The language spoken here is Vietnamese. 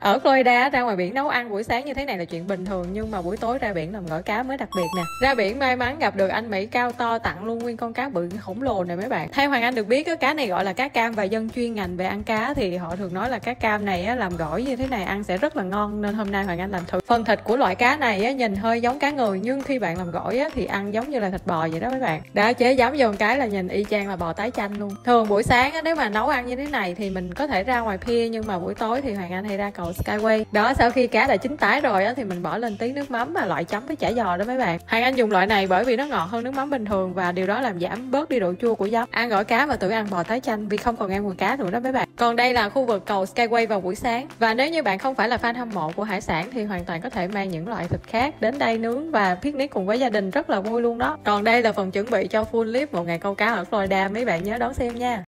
ở Florida ra ngoài biển nấu ăn buổi sáng như thế này là chuyện bình thường nhưng mà buổi tối ra biển làm gỏi cá mới đặc biệt nè. Ra biển may mắn gặp được anh Mỹ cao to tặng luôn nguyên con cá bự khổng lồ này mấy bạn. Theo Hoàng Anh được biết cái cá này gọi là cá cam và dân chuyên ngành về ăn cá thì họ thường nói là cá cam này á, làm gỏi như thế này ăn sẽ rất là ngon. Nên hôm nay Hoàng Anh làm thử. Phần thịt của loại cá này á, nhìn hơi giống cá người nhưng khi bạn làm gỏi á, thì ăn giống như là thịt bò vậy đó mấy bạn. Đã chế giống vô một cái là nhìn y chang là bò tái chanh luôn. Thường buổi sáng á, nếu mà nấu ăn như thế này thì mình có thể ra ngoài pier nhưng mà buổi tối thì Hoàng Anh hay ra cầu Skyway. Đó sau khi cá đã chín tái rồi á, thì mình bỏ lên tí nước mắm và loại chấm với chả giò đó mấy bạn. Hai Anh dùng loại này bởi vì nó ngọt hơn nước mắm bình thường và điều đó làm giảm bớt đi độ chua của giấm. Ăn gỏi cá và tự ăn bò thái chanh vì không còn ăn mùi cá nữa đó mấy bạn. Còn đây là khu vực cầu Skyway vào buổi sáng. Và nếu như bạn không phải là fan hâm mộ của hải sản thì hoàn toàn có thể mang những loại thịt khác đến đây nướng và picnic cùng với gia đình rất là vui luôn đó. Còn đây là phần chuẩn bị cho full clip một ngày câu cá ở Florida. Mấy bạn nhớ đón xem nha.